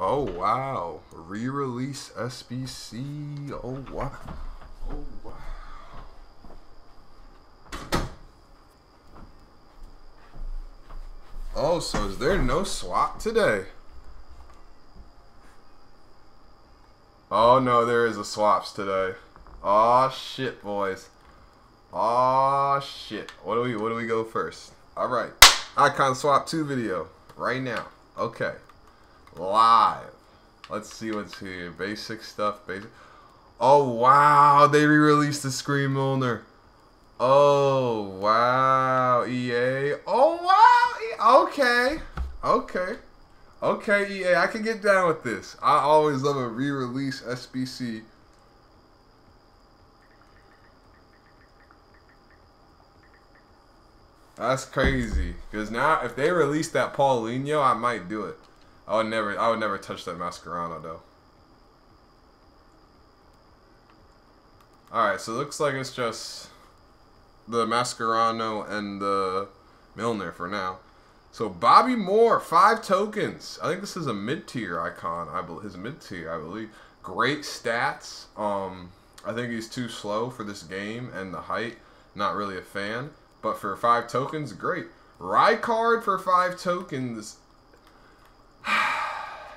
Oh wow, re-release SBC. Oh wow. Oh wow. Oh, so is there no swap today? Oh no, there is a swaps today. Oh shit, boys. Oh shit. What do we what do we go first? Alright. Icon swap 2 video. Right now. Okay. Live. Let's see what's here. Basic stuff, basic. Oh wow, they re-released the Scream Milner. Oh wow, EA. Oh wow, okay, okay, okay, EA. I can get down with this. I always love a re-release SBC. That's crazy. Cause now, if they release that Paulinho, I might do it. I would never, I would never touch that Mascherano though. All right, so it looks like it's just the Mascherano and the Milner for now. So Bobby Moore, five tokens. I think this is a mid-tier icon. I believe his mid-tier, I believe. Great stats. Um, I think he's too slow for this game and the height. Not really a fan. But for five tokens, great. Rijkaard for five tokens.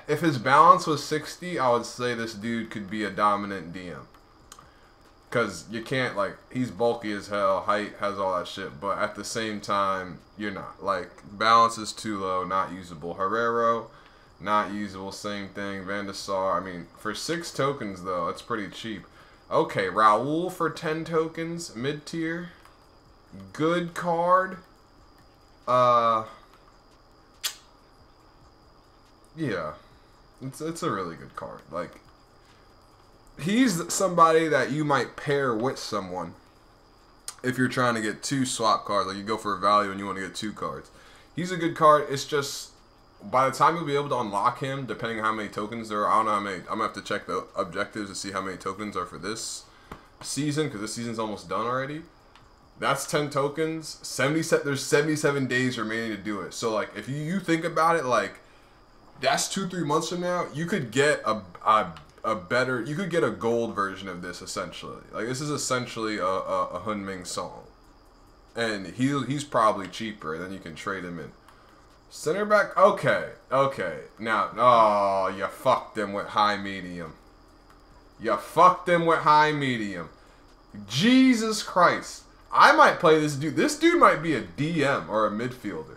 If his balance was 60, I would say this dude could be a dominant DM. Because you can't, like, he's bulky as hell, height has all that shit, but at the same time, you're not. Like, balance is too low, not usable. Hierro, not usable, same thing. Van Sar, I mean, for six tokens, though, it's pretty cheap. Okay, Raul for 10 tokens, mid tier. Good card. Uh, yeah, it's it's a really good card. Like, he's somebody that you might pair with someone if you're trying to get two swap cards. Like you go for a value and you want to get two cards. He's a good card. It's just by the time you'll be able to unlock him, depending on how many tokens there are, I don't know how many. I'm gonna have to check the objectives to see how many tokens are for this season because this season's almost done already. That's 10 tokens. 77 there's 77 days remaining to do it. So like if you, you think about it like that's 2 3 months from now, you could get a, a a better you could get a gold version of this essentially. Like this is essentially a a, a Heung-min Son. And he he's probably cheaper then you can trade him in. Center back okay. Okay. Now oh you fucked him with high medium. You fucked him with high medium. Jesus Christ. I might play this dude. This dude might be a DM or a midfielder.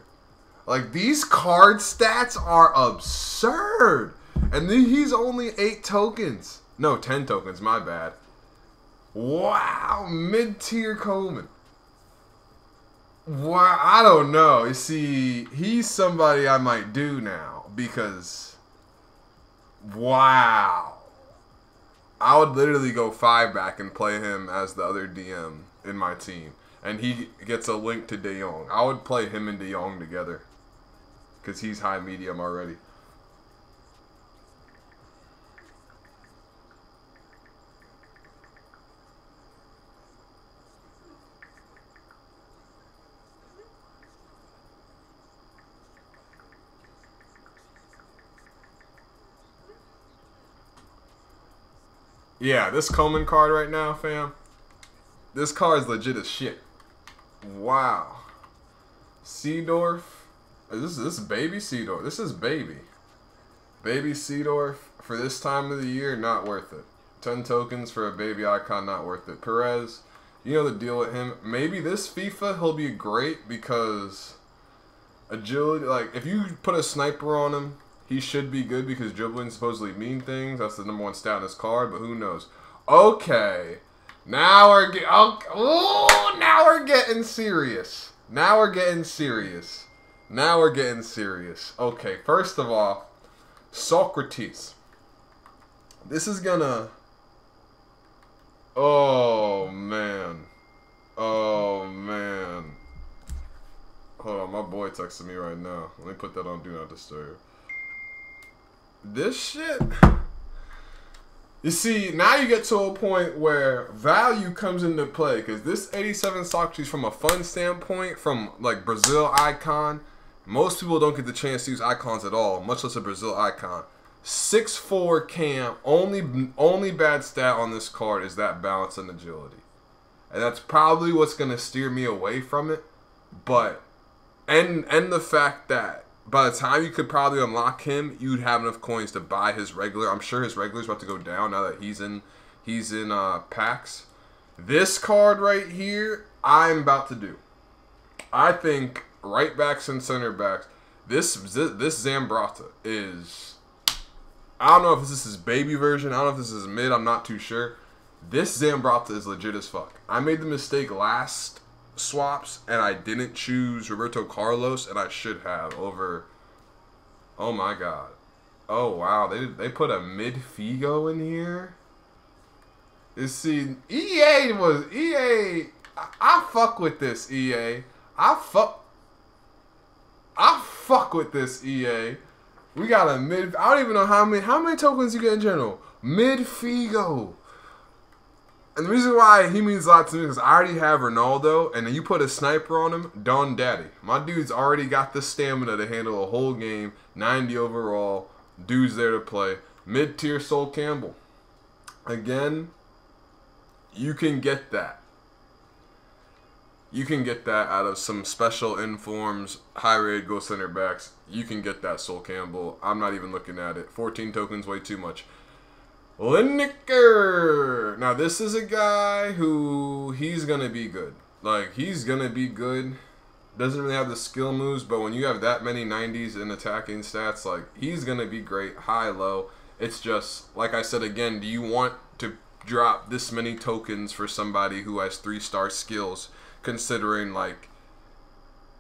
Like these card stats are absurd. And then he's only eight tokens. No, ten tokens, my bad. Wow, mid-tier Koeman. Wow, I don't know. You see, he's somebody I might do now because wow. I would literally go five back and play him as the other DM in my team. And he gets a link to De Jong. I would play him and De Jong together. Because he's high medium already. Yeah, this Koeman card right now, fam. This card is legit as shit. Wow. Seedorf. This, this is baby Seedorf. This is baby. Baby Seedorf for this time of the year, not worth it. 10 tokens for a baby icon, not worth it. Perez, you know the deal with him. Maybe this FIFA, he'll be great because agility, like, if you put a sniper on him, he should be good because dribbling supposedly mean things. That's the number one stat in his card, but who knows? Okay. Now we're get oh, now we're getting serious. Now we're getting serious. Now we're getting serious. Okay, first of all, Socrates. This is gonna Oh man. Oh man. Hold on, my boy texted me right now. Let me put that on Do Not Disturb this shit. You see, now you get to a point where value comes into play because this 87 Socrates, from a fun standpoint, from like Brazil icon, most people don't get the chance to use icons at all, much less a Brazil icon. Six four cam. Only only bad stat on this card is that balance and agility, and that's probably what's gonna steer me away from it. But and and the fact that by the time you could probably unlock him, you'd have enough coins to buy his regular. I'm sure his regular's about to go down now that he's in he's in uh, packs. This card right here, I'm about to do. I think right backs and center backs. This this Zambrotta is I don't know if this is his baby version. I don't know if this is mid. I'm not too sure. This Zambrotta is legit as fuck. I made the mistake last swaps and I didn't choose Roberto Carlos and I should have over. Oh my god. Oh wow, they they put a mid Figo in here. You see, EA was EA. I, I fuck with this EA. I fuck. I fuck with this EA. We got a mid. I don't even know how many how many tokens you get in general. Mid Figo. And the reason why he means a lot to me is I already have Ronaldo, and then you put a sniper on him, Don Daddy. My dude's already got the stamina to handle a whole game, 90 overall. Dude's there to play. Mid tier Sol Campbell. Again, you can get that you can get that out of some special informs, high rated go center backs. You can get that Sol Campbell. I'm not even looking at it. 14 tokens, way too much. Lineker. Now this is a guy who he's gonna be good. Like he's gonna be good. Doesn't really have the skill moves, but when you have that many 90s in attacking stats, like he's gonna be great. High, low. It's just like I said again. Do you want to drop this many tokens for somebody who has three star skills? Considering like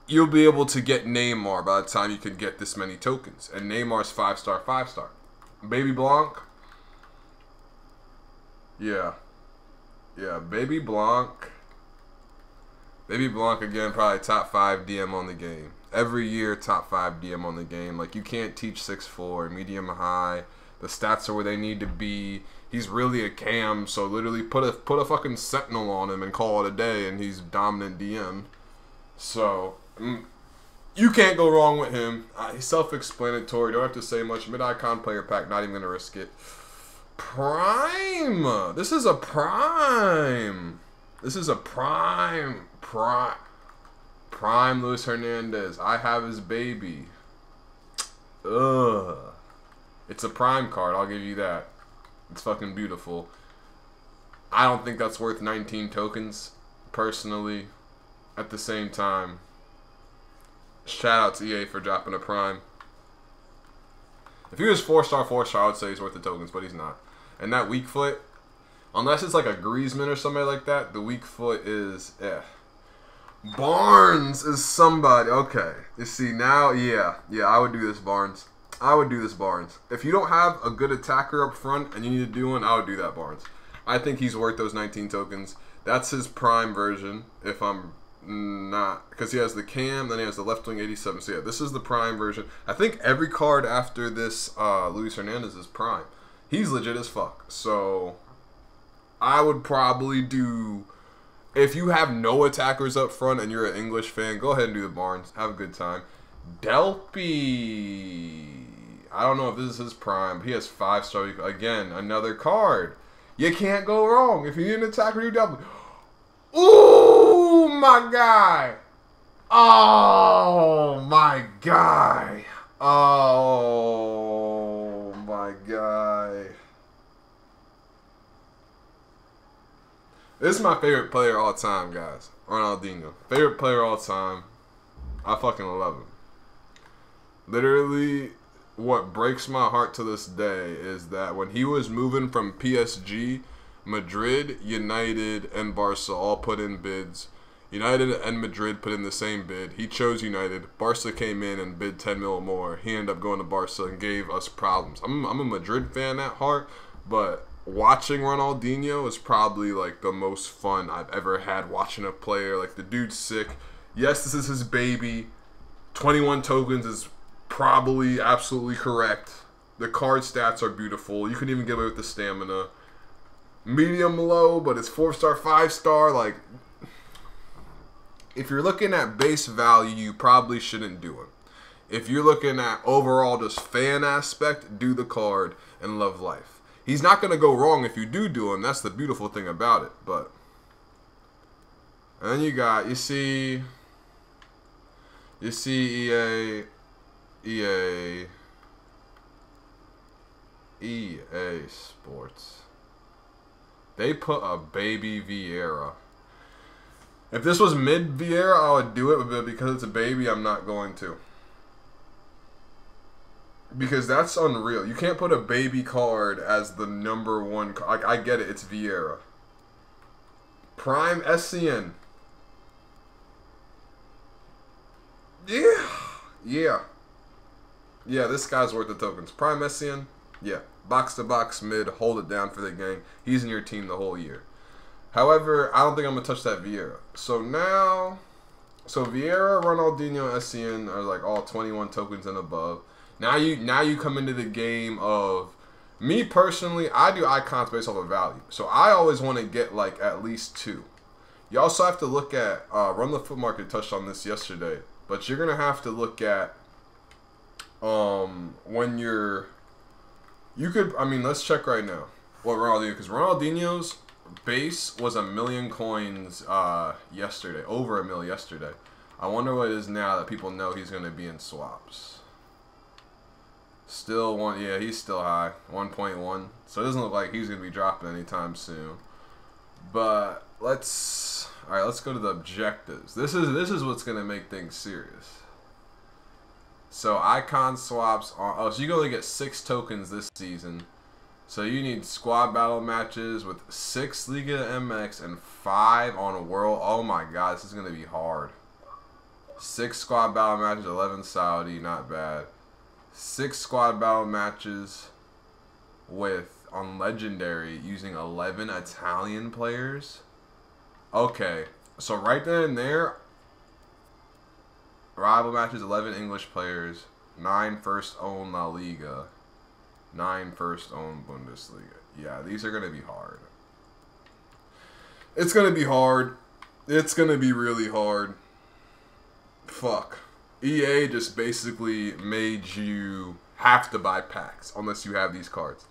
you'll be able to get Neymar by the time you can get this many tokens. And Neymar's five star, five star. Baby Blanc. Yeah. Yeah, Baby Blanc. Baby Blanc again, probably top five DM on the game. Every year, top five DM on the game. Like you can't teach six four, medium high. The stats are where they need to be he's really a cam. So literally put a put a fucking sentinel on him and call it a day, and he's dominant DM. So mm, you can't go wrong with him. Uh, he's self-explanatory. Don't have to say much. Mid icon player pack. Not even gonna risk it. Prime. This is a prime. This is a prime. Prime. Prime Luis Hernandez. I have his baby. Ugh. It's a prime card. I'll give you that. It's fucking beautiful. I don't think that's worth 19 tokens, personally. At the same time, shout out to EA for dropping a prime. If he was four star, four star, I would say he's worth the tokens, but he's not. And that weak foot, unless it's like a Griezmann or somebody like that, the weak foot is eh. Barnes is somebody. Okay, you see now, yeah, yeah, I would do this Barnes. I would do this Barnes. If you don't have a good attacker up front and you need to do one, I would do that Barnes. I think he's worth those 19 tokens. That's his prime version. If I'm not, because he has the cam, then he has the left wing 87. So yeah, this is the prime version. I think every card after this uh, Luis Hernandez is prime. He's legit as fuck. So I would probably do. If you have no attackers up front and you're an English fan, go ahead and do the Barnes. Have a good time. Delpy. I don't know if this is his prime. He has five star. Again, another card. You can't go wrong. If you need an attacker, you double. Ooh, my guy. Oh, my guy. Oh, my guy. This is my favorite player all time, guys. Ronaldinho. Favorite player all time. I fucking love him. Literally, what breaks my heart to this day is that when he was moving from PSG, Madrid, United, and Barca all put in bids. United and Madrid put in the same bid. He chose United. Barca came in and bid 10 mil more. He ended up going to Barca and gave us problems. I'm, I'm a Madrid fan at heart, but watching Ronaldinho is probably like the most fun I've ever had watching a player. Like the dude's sick. Yes, this is his baby. 21 tokens is probably absolutely correct. The card stats are beautiful. You can even get away with the stamina. Medium low, but it's four star, five star. Like, if you're looking at base value, you probably shouldn't do it. If you're looking at overall just fan aspect, do the card and love life. He's not gonna go wrong if you do do him. That's the beautiful thing about it. But and then you got you see you see EA EA EA Sports. They put a baby Vieira. If this was mid Vieira, I would do it, but because it's a baby, I'm not going to. Because that's unreal. You can't put a baby card as the number one. Like I get it, it's Vieira. Prime Essien. Yeah, yeah, yeah. This guy's worth the tokens. Prime Essien. Yeah, box to box mid, hold it down for the gang. He's in your team the whole year. However, I don't think I'm gonna touch that Vieira. So now, so Vieira, Ronaldinho, Essien are like all 21 tokens and above. Now you now you come into the game of me personally. I do icons based off of value, so I always want to get like at least two. You also have to look at uh, Run the Foot Market touched on this yesterday, but you're gonna have to look at um when you're you could I mean let's check right now what Ronaldinho because Ronaldinho's base was a million coins uh yesterday over a mil yesterday. I wonder what it is now that people know he's gonna be in swaps. Still one, yeah, he's still high, 1.1. So it doesn't look like he's gonna be dropping anytime soon. But let's, all right, let's go to the objectives. This is this is what's gonna make things serious. So icon swaps are, oh, so you can only get six tokens this season. So you need squad battle matches with six Liga MX and five on a World. Oh my God, this is gonna be hard. Six squad battle matches, 11 Saudi, not bad six squad battle matches with on legendary using 11 Italian players. Okay, so right then and there, rival matches 11 English players, nine first own La Liga, nine first own Bundesliga. Yeah, these are gonna be hard. It's gonna be hard. It's gonna be really hard. Fuck. EA just basically made you have to buy packs unless you have these cards.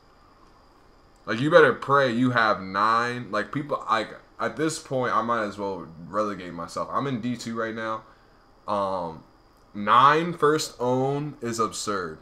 Like you better pray you have nine. Like people, like at this point, I might as well relegate myself. I'm in D two right now. Um, nine first own is absurd.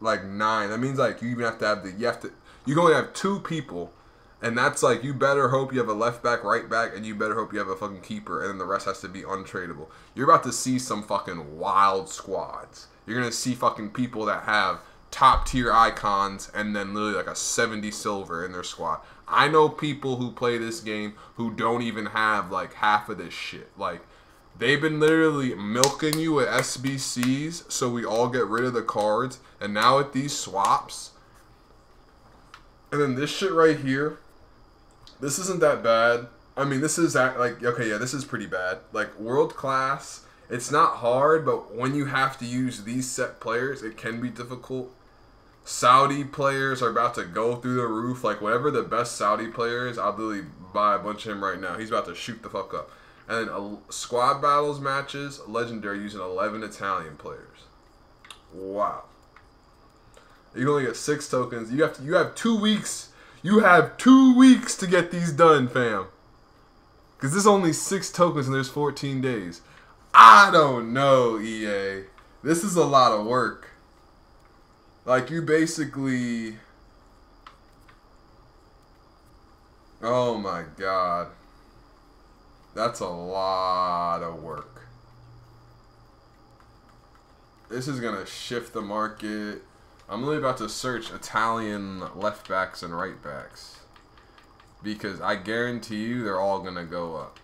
Like nine, that means like you even have to have the you have to you only have two people and that's like you better hope you have a left back, right back, and you better hope you have a fucking keeper, and then the rest has to be untradeable. You're about to see some fucking wild squads. You're gonna see fucking people that have top tier icons and then literally like a 70 silver in their squad. I know people who play this game who don't even have like half of this shit. Like they've been literally milking you with SBCs so we all get rid of the cards. And now with these swaps, and then this shit right here, this isn't that bad. I mean, this is like okay, yeah, this is pretty bad. Like world class, it's not hard, but when you have to use these set players, it can be difficult. Saudi players are about to go through the roof. Like whatever the best Saudi player is, I'll literally buy a bunch of him right now. He's about to shoot the fuck up. And then squad battles matches, legendary using eleven Italian players. Wow. You only get six tokens. You have to, you have two weeks you have two weeks to get these done, fam. Because there's only six tokens and there's 14 days. I don't know, EA. This is a lot of work. Like, you basically. Oh my god. That's a lot of work. This is going to shift the market. I'm really about to search Italian left backs and right backs. Because I guarantee you they're all going to go up.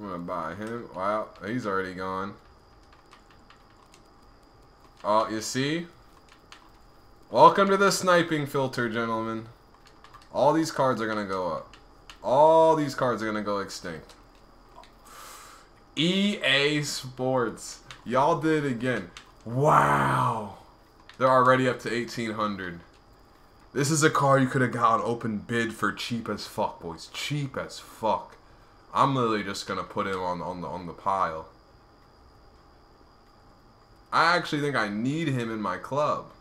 I'm to buy him. Wow, he's already gone. Oh, you see? Welcome to the sniping filter, gentlemen. All these cards are going to go up. All these cards are going to go extinct. EA Sports. Y'all did it again. Wow. They're already up to 1,800. This is a car you could have got on open bid for cheap as fuck, boys. Cheap as fuck. I'm literally just gonna put him on on the on the pile. I actually think I need him in my club.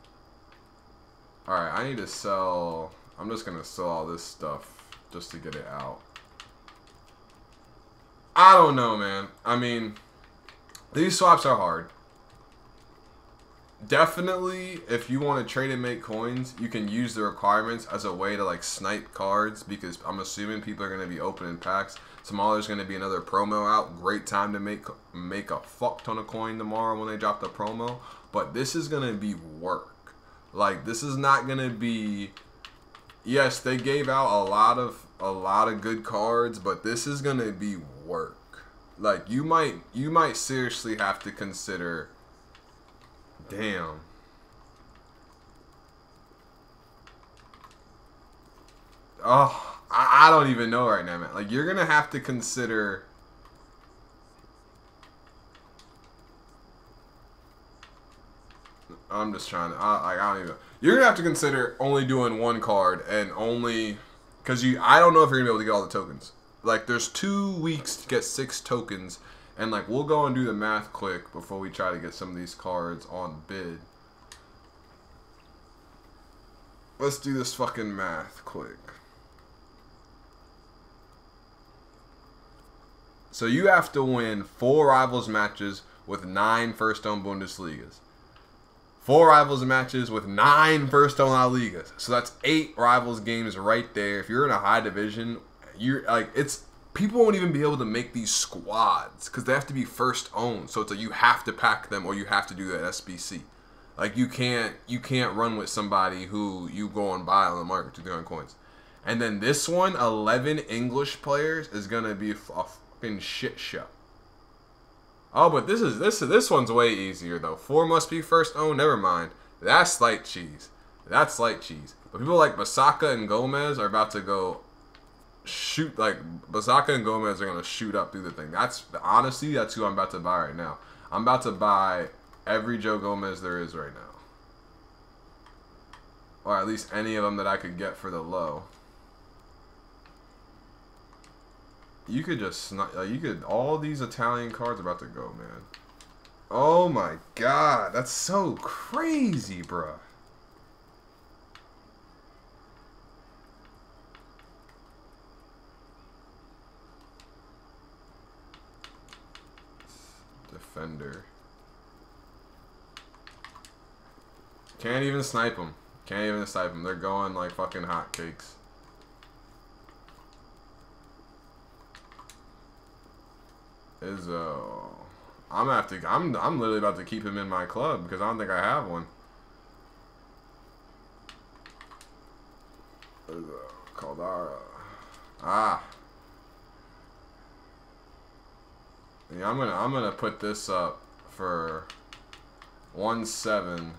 Alright, I need to sell... I'm just gonna sell all this stuff just to get it out. I don't know, man. I mean, these swaps are hard. Definitely, if you want to trade and make coins, you can use the requirements as a way to like snipe cards because I'm assuming people are going to be opening packs. Tomorrow there's going to be another promo out. Great time to make make a fuck ton of coin tomorrow when they drop the promo. But this is going to be work. Like this is not to be. Yes, they gave out a lot of a lot of good cards, but this is to be work. Like you might you might seriously have to consider Damn. Oh, I, I don't even know right now, man. Like, you're to have to consider... I'm just trying to... I, I don't even... You're to have to consider only doing one card and only... Because you, I don't know if you're to be able to get all the tokens. Like, there's two weeks to get six tokens and like we'll go and do the math quick before we try to get some of these cards on bid. Let's do this fucking math quick. So you have to win four rivals matches with nine first own Bundesligas. Four rivals matches with nine first own La Ligas. So that's eight rivals games right there. If you're in a high division, you're like it's people won't even be able to make these squads because they have to be first owned. So it's like you have to pack them or you have to do that SBC. Like you can't you can't run with somebody who you go and buy on the market to 300 coins. And then this one, 11 English players is gonna be a fucking shit show. Oh, but this is this this one's way easier though. Four must be first Oh, Never mind. That's light cheese. That's light cheese. But people like Bissaka and Gomez are about to go shoot like Bissaka and Gomez are gonna shoot up through the thing. That's honestly that's who I'm about to buy right now. I'm about to buy every Joe Gomez there is right now. Or at least any of them that I could get for the low. You could just like, uh, you could all these Italian cards about to go, man. Oh my god, that's so crazy, bruh. defender. Can't even snipe them. Can't even snipe them. They're going like fucking hotcakes. Izzo. I'm gonna have to. I'm. I'm literally about to keep him in my club because I don't think I have one. Izzo. Caldara. Ah. Yeah, I'm gonna I'm gonna put this up for one seven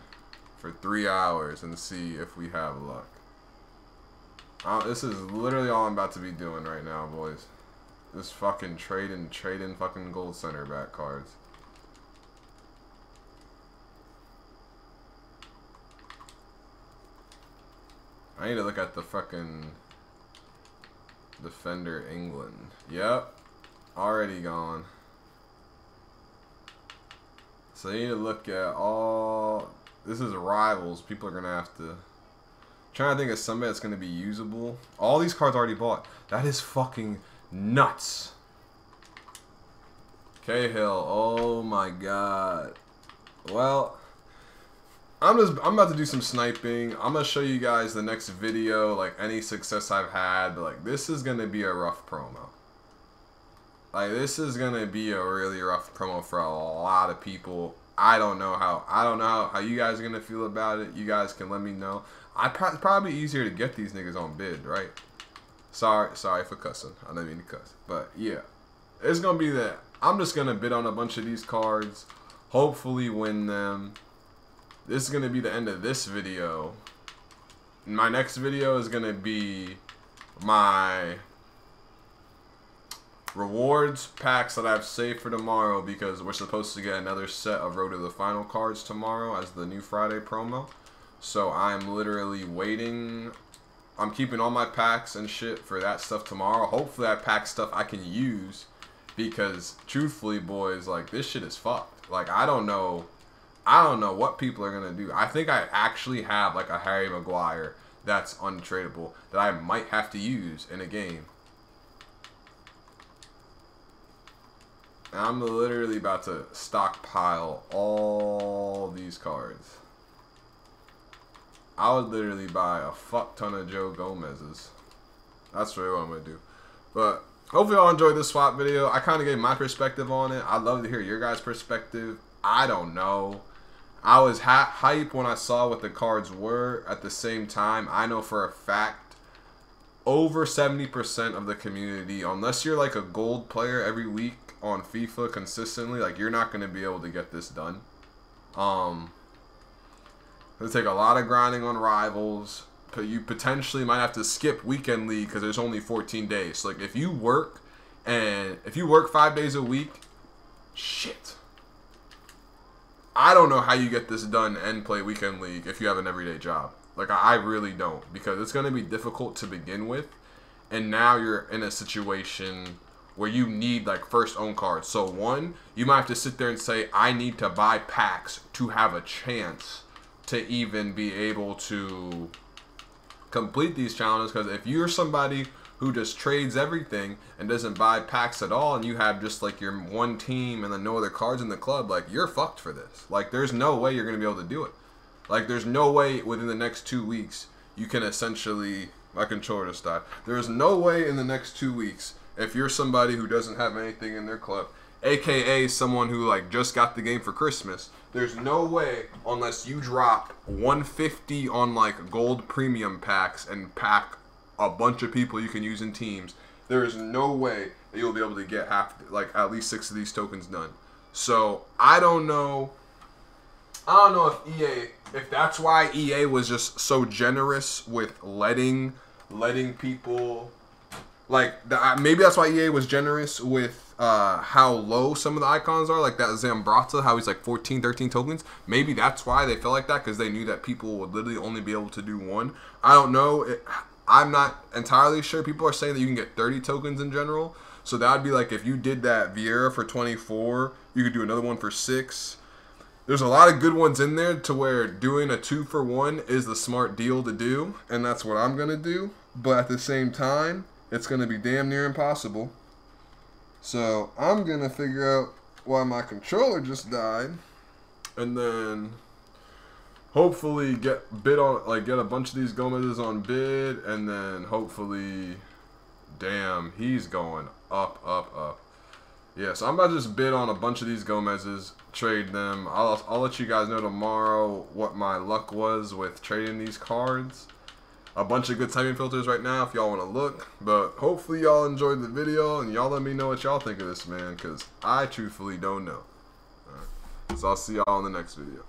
for three hours and see if we have luck. Uh, this is literally all I'm about to be doing right now, boys. This fucking trading trading fucking gold center back cards. I need to look at the fucking defender England. Yep. Already gone. So you need to look at all. This is rivals. People are gonna have to. I'm trying to think of somebody that's gonna be usable. All these cards already bought. That is fucking nuts. Cahill. Oh my god. Well, I'm just I'm about to do some sniping. I'm gonna show you guys the next video, like any success I've had. But like this is gonna be a rough promo. Like this is gonna be a really rough promo for a lot of people. I don't know how. I don't know how, you guys are gonna feel about it. You guys can let me know. I pro probably easier to get these niggas on bid, right? Sorry, sorry for cussing. I didn't mean to cuss, but yeah, it's gonna be that. I'm just gonna bid on a bunch of these cards. Hopefully win them. This is gonna be the end of this video. My next video is gonna be my rewards packs that I've saved for tomorrow because we're supposed to get another set of Road to the Final cards tomorrow as the new Friday promo. So I'm literally waiting. I'm keeping all my packs and shit for that stuff tomorrow. Hopefully, I pack stuff I can use because truthfully, boys, like this shit is fucked. Like I don't know, I don't know what people are gonna do. I think I actually have like a Harry Maguire that's untradeable that I might have to use in a game. I'm literally about to stockpile all these cards. I would literally buy a fuck ton of Joe Gomez's. That's really what I'm gonna do. But hopefully y'all enjoyed this swap video. I kind of gave my perspective on it. I'd love to hear your guys' perspective. I don't know. I was hype when I saw what the cards were. At the same time, I know for a fact over 70% of the community, unless you're like a gold player every week on FIFA consistently, like you're not going to be able to get this done. Um, it'll take a lot of grinding on rivals. You potentially might have to skip weekend league because there's only 14 days. So like if you work and if you work five days a week, shit. I don't know how you get this done and play weekend league if you have an everyday job. Like I really don't because it's going to be difficult to begin with, and now you're in a situation where you need like first own cards. So one, you might have to sit there and say, I need to buy packs to have a chance to even be able to complete these challenges. Because if you're somebody who just trades everything and doesn't buy packs at all, and you have just like your one team and then no other cards in the club, like you're fucked for this. Like there's no way you're gonna be able to do it. Like there's no way within the next two weeks you can essentially my controller just died. There's no way in the next two weeks if you're somebody who doesn't have anything in their club, aka someone who like just got the game for Christmas, there's no way unless you drop 150 on like gold premium packs and pack a bunch of people you can use in teams. There is no way that you'll be able to get half like at least six of these tokens done. So I don't know. I don't know if EA if that's why EA was just so generous with letting letting people like the, maybe that's why EA was generous with uh, how low some of the icons are, like that Zambrotta, how he's like 14, 13 tokens. Maybe that's why they felt like that because they knew that people would literally only be able to do one. I don't know. It, I'm not entirely sure. People are saying that you can get 30 tokens in general. So that would be like if you did that Vieira for 24, you could do another one for six. There's a lot of good ones in there to where doing a two for one is the smart deal to do, and that's what I'm gonna do. But at the same time, it's going to be damn near impossible. So I'm going to figure out why my controller just died. And then hopefully get bid on like get a bunch of these Gomez's on bid. And then hopefully damn he's going up up up. Yeah so I'm about to just bid on a bunch of these Gomez's trade them. I'll, I'll let you guys know tomorrow what my luck was with trading these cards a bunch of good timing filters right now if y'all want to look. But hopefully y'all enjoyed the video and y'all let me know what y'all think of this man because I truthfully don't know. Right. So I'll see y'all in the next video.